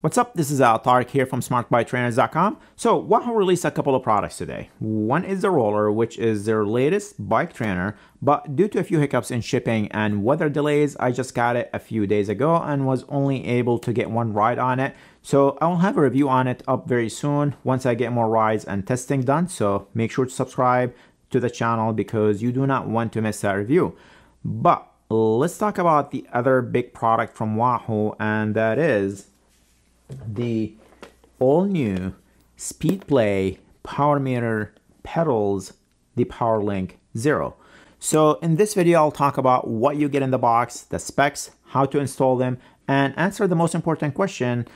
What's up? This is Al Tarek here from smartbiketrainers.com. So Wahoo released a couple of products today. One is the ROLLR, which is their latest bike trainer, but due to a few hiccups in shipping and weather delays, I just got it a few days ago and was only able to get one ride on it. So I'll have a review on it up very soon once I get more rides and testing done. So make sure to subscribe to the channel because you do not want to miss that review. But let's talk about the other big product from Wahoo and that is the all new Speedplay Power Meter pedals, the POWRLINK Zero. So in this video, I'll talk about what you get in the box, the specs, how to install them, and answer the most important question,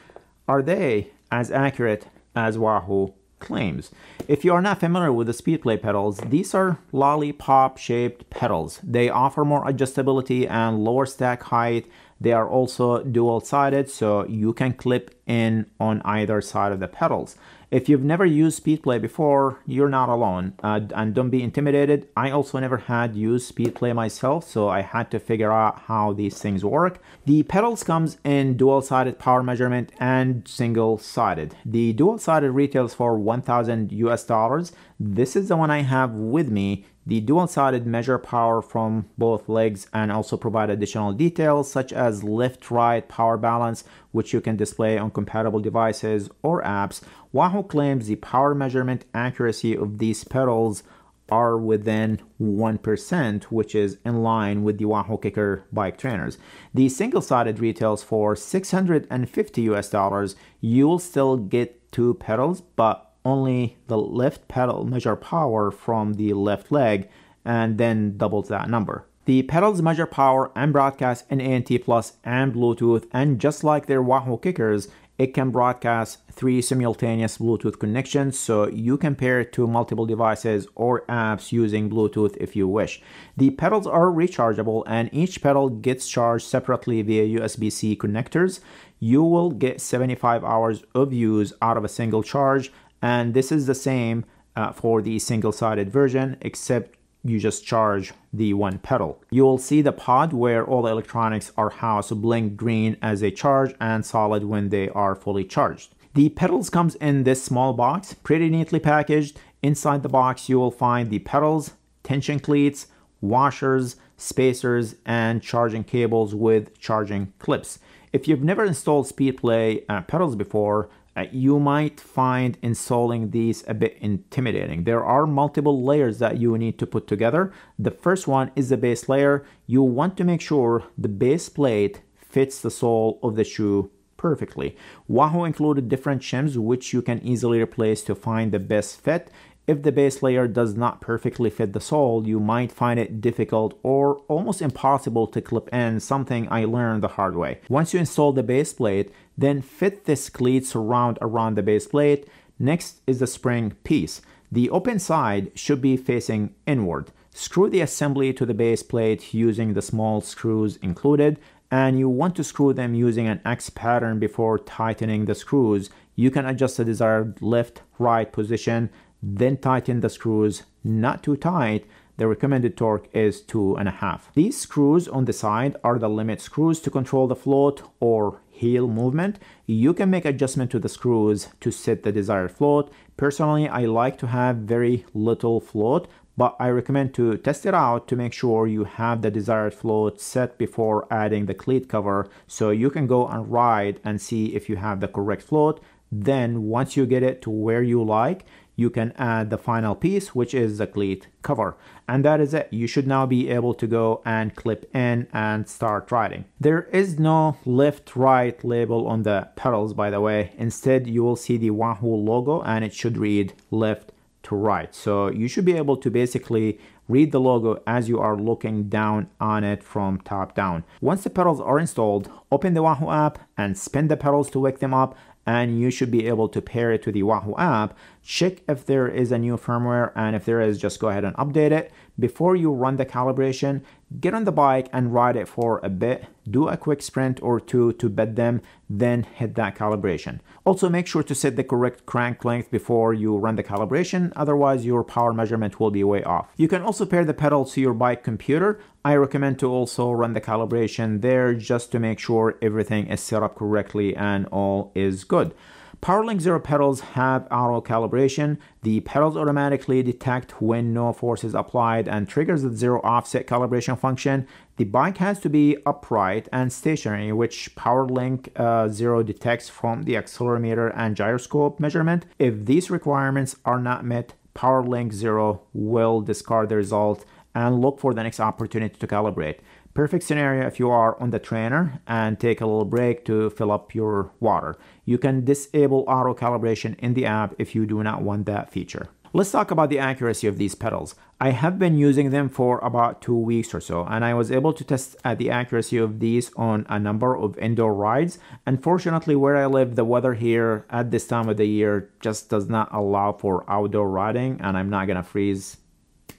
are they as accurate as Wahoo claims. If you are not familiar with the Speedplay pedals, these are lollipop shaped pedals. They offer more adjustability and lower stack height they are also dual sided so you can clip in on either side of the pedals. If you've never used Speedplay before, you're not alone uh, and don't be intimidated. I also never had used Speedplay myself so I had to figure out how these things work. The pedals comes in dual sided power measurement and single sided. The dual sided retails for 1000 US dollars. This is the one I have with me the dual-sided measure power from both legs and also provide additional details such as left-right power balance, which you can display on compatible devices or apps. Wahoo claims the power measurement accuracy of these pedals are within 1%, which is in line with the Wahoo KICKR bike trainers. The single-sided retails for 650 US dollars. You will still get two pedals, but only the left pedal measure power from the left leg and then doubles that number. The pedals measure power and broadcast in ANT Plus and Bluetooth and just like their Wahoo KICKRs, it can broadcast three simultaneous Bluetooth connections so you can pair it to multiple devices or apps using Bluetooth if you wish. The pedals are rechargeable and each pedal gets charged separately via USB-C connectors. You will get 75 hours of use out of a single charge and this is the same uh, for the single-sided version except you just charge the one pedal. You'll see the pod where all the electronics are housed blink green as they charge and solid when they are fully charged. The pedals comes in this small box, pretty neatly packaged. Inside the box you will find the pedals, tension cleats, washers, spacers, and charging cables with charging clips. If you've never installed Speedplay uh, pedals before, uh, you might find installing these a bit intimidating. There are multiple layers that you need to put together. The first one is the base layer. You want to make sure the base plate fits the sole of the shoe perfectly. Wahoo included different shims which you can easily replace to find the best fit. If the base layer does not perfectly fit the sole, you might find it difficult or almost impossible to clip in, something I learned the hard way. Once you install the base plate, then fit this cleat surround around the base plate. Next is the spring piece. The open side should be facing inward. Screw the assembly to the base plate using the small screws included and you want to screw them using an X pattern before tightening the screws. You can adjust the desired left right position then tighten the screws not too tight the recommended torque is two and a half. These screws on the side are the limit screws to control the float or heel movement. You can make adjustment to the screws to set the desired float. Personally, I like to have very little float, but I recommend to test it out to make sure you have the desired float set before adding the cleat cover so you can go and ride and see if you have the correct float. Then once you get it to where you like, you can add the final piece, which is the cleat cover. And that is it. You should now be able to go and clip in and start riding. There is no left right label on the pedals, by the way. Instead, you will see the Wahoo logo and it should read left to right. So you should be able to basically read the logo as you are looking down on it from top down. Once the pedals are installed, open the Wahoo app and spin the pedals to wake them up and you should be able to pair it to the Wahoo app. Check if there is a new firmware and if there is, just go ahead and update it. Before you run the calibration, get on the bike and ride it for a bit, do a quick sprint or two to bed them, then hit that calibration. Also make sure to set the correct crank length before you run the calibration, otherwise your power measurement will be way off. You can also pair the pedals to your bike computer. I recommend to also run the calibration there just to make sure everything is set up correctly and all is good. POWRLINK Zero pedals have auto calibration. The pedals automatically detect when no force is applied and triggers the zero offset calibration function. The bike has to be upright and stationary, which POWRLINK uh, Zero detects from the accelerometer and gyroscope measurement. If these requirements are not met, POWRLINK Zero will discard the result and look for the next opportunity to calibrate. Perfect scenario if you are on the trainer and take a little break to fill up your water. You can disable auto calibration in the app if you do not want that feature. Let's talk about the accuracy of these pedals. I have been using them for about two weeks or so, and I was able to test the accuracy of these on a number of indoor rides. Unfortunately, where I live, the weather here at this time of the year just does not allow for outdoor riding, and I'm not gonna freeze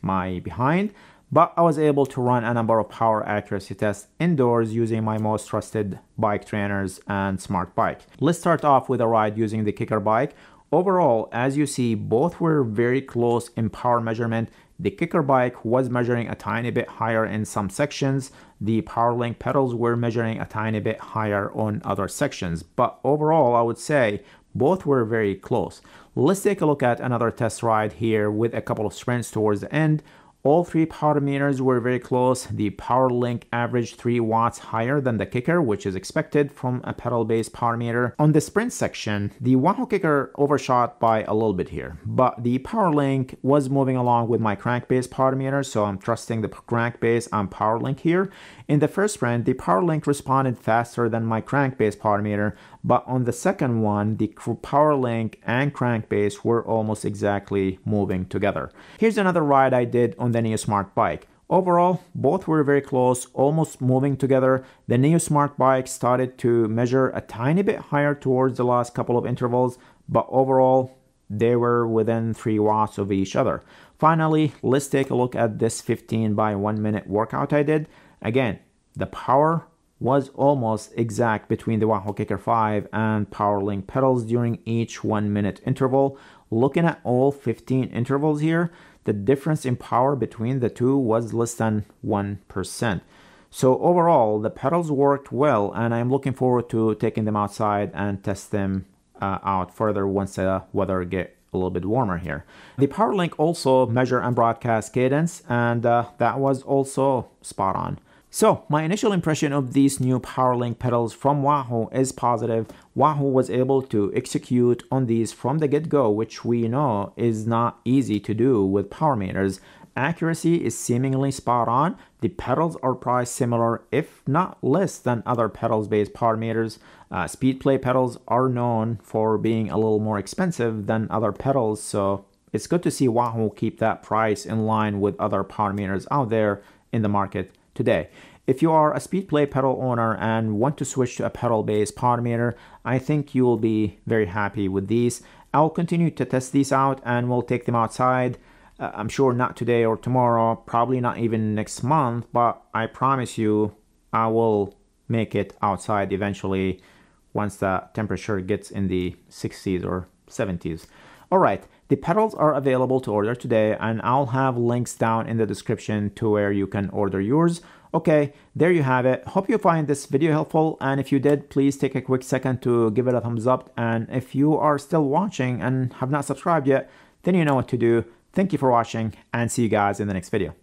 my behind but I was able to run a number of power accuracy tests indoors using my most trusted bike trainers and smart bike. Let's start off with a ride using the KICKR bike. Overall, as you see, both were very close in power measurement. The KICKR bike was measuring a tiny bit higher in some sections. The POWRLINK pedals were measuring a tiny bit higher on other sections. But overall, I would say both were very close. Let's take a look at another test ride here with a couple of sprints towards the end. All three power meters were very close. The POWRLINK averaged 3 watts higher than the KICKR, which is expected from a pedal-based power meter. On the sprint section, the Wahoo KICKR overshot by a little bit here, but the POWRLINK was moving along with my crank-based power meter, so I'm trusting the crank-based um, on POWRLINK here. In the first sprint, the POWRLINK responded faster than my crank-based power meter, but on the second one, the POWRLINK and crankbase were almost exactly moving together. Here's another ride I did on the Neo Smart bike. Overall, both were very close, almost moving together. The Neo Smart bike started to measure a tiny bit higher towards the last couple of intervals, but overall, they were within 3 watts of each other. Finally, let's take a look at this 15 by 1 minute workout I did. Again, the power was almost exact between the Wahoo KICKR 5 and POWRLINK pedals during each one minute interval. Looking at all 15 intervals here, the difference in power between the two was less than 1%. So overall, the pedals worked well and I'm looking forward to taking them outside and test them uh, out further once the weather get a little bit warmer here. The POWRLINK also measure and broadcast cadence and uh, that was also spot on. So my initial impression of these new POWRLINK pedals from Wahoo is positive. Wahoo was able to execute on these from the get-go, which we know is not easy to do with power meters. Accuracy is seemingly spot on. The pedals are priced similar, if not less than other pedals-based power meters. Uh, Speedplay pedals are known for being a little more expensive than other pedals, so it's good to see Wahoo keep that price in line with other power meters out there in the market today. If you are a Speedplay pedal owner and want to switch to a pedal-based power meter, I think you will be very happy with these. I'll continue to test these out and we'll take them outside. Uh, I'm sure not today or tomorrow, probably not even next month, but I promise you I will make it outside eventually once the temperature gets in the 60s or 70s. All right, the pedals are available to order today and I'll have links down in the description to where you can order yours. Okay, there you have it. Hope you find this video helpful and if you did, please take a quick second to give it a thumbs up and if you are still watching and have not subscribed yet, then you know what to do. Thank you for watching and see you guys in the next video.